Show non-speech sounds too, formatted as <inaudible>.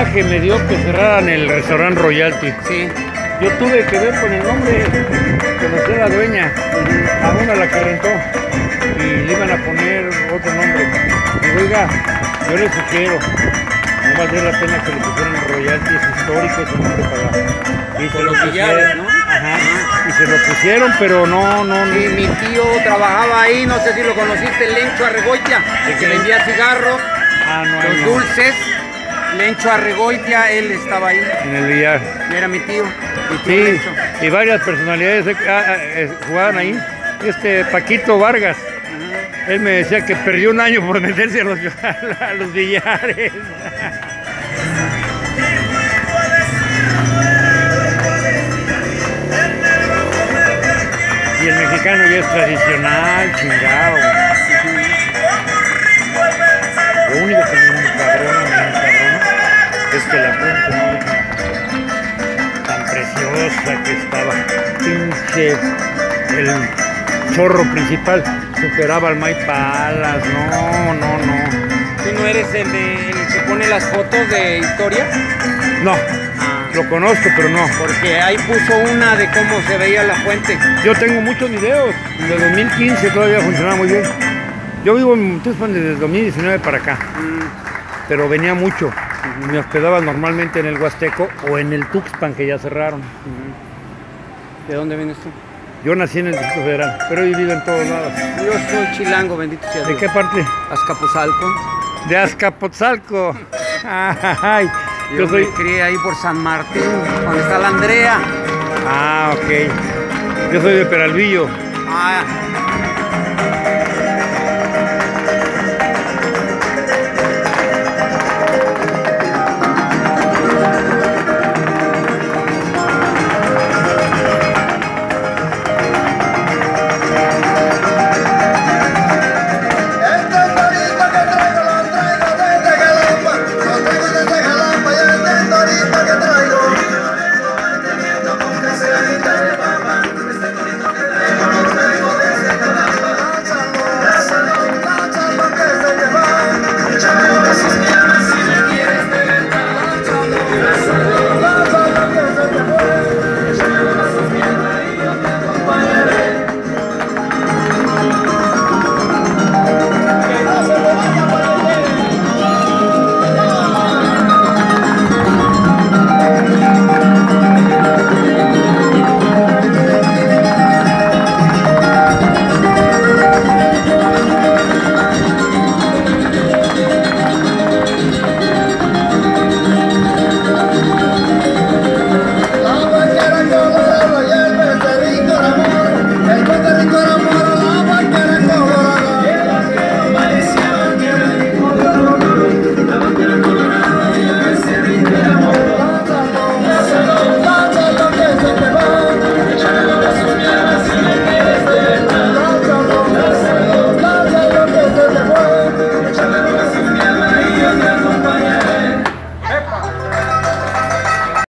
coraje me dio que cerraran el restaurante Royalty. Sí. Yo tuve que ver con el nombre, conocí a la dueña, a una la que rentó, y le iban a poner otro nombre. Y oiga, yo le sugiero, no valdría la pena que le pusieran Royalty, es histórico ese nombre para... Y se lo pusieron, ¿no? Ajá, y se lo pusieron, pero no, no, no. Sí, mi tío trabajaba ahí, no sé si lo conociste, Lencho Arregoitia, el que vendía cigarros, Ah, no, los no. dulces. Lencho Arregoitia, él estaba ahí. En el billar. Era mi tío. Mi tío Sí, Lencho. y varias personalidades eh, ah, ah, eh, jugaban ahí. Este Paquito Vargas, él me decía que perdió un año por meterse a los, <laughs> a los billares. Y el mexicano ya es tradicional, chingado. La fuente tan preciosa que estaba. Pinche el chorro principal superaba al May Palas. No, no, no. ¿Tú no eres el, de, el que pone las fotos de historia? No, lo conozco, pero no. Porque ahí puso una de cómo se veía la fuente. Yo tengo muchos videos. De 2015 todavía funcionaba muy bien. Yo vivo en Tuxpan desde el 2019 para acá, pero venía mucho. Me hospedaba normalmente en el Huasteco o en el Tuxpan, que ya cerraron. ¿De dónde vienes tú? Yo nací en el Distrito Federal, pero he vivido en todos lados. Yo soy chilango, bendito sea ¿De qué parte? Azcapotzalco. De Azcapotzalco. <laughs> Ay, Yo, yo soy. me crié ahí por San Martín, donde está la Andrea. Ah, ok. Yo soy de Peralvillo. Ah,